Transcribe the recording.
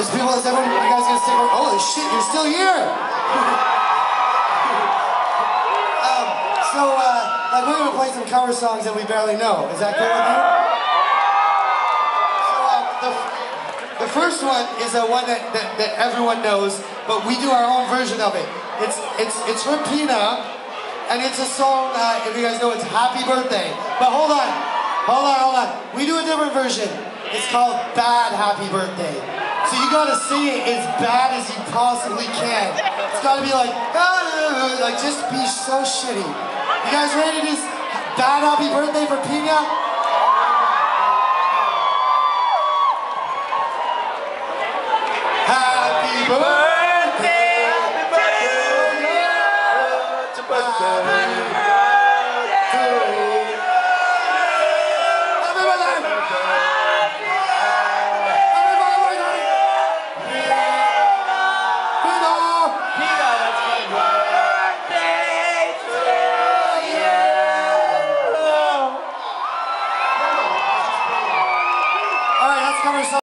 There's people, is everyone, you guys gonna stick around? Holy shit, you're still here! um, so, uh, like, we're gonna play some cover songs that we barely know. Is that cool with you? So, uh, the, the first one is a one that, that, that everyone knows, but we do our own version of it. It's, it's, it's from Pina, and it's a song, uh, if you guys know, it's Happy Birthday. But hold on, hold on, hold on. We do a different version. It's called Bad Happy Birthday gotta sing it as bad as you possibly can. It's gotta be like, ah, like just be so shitty. You guys ready to just bad happy birthday for Pina? Happy birthday! Happy birthday! Happy birthday! coming.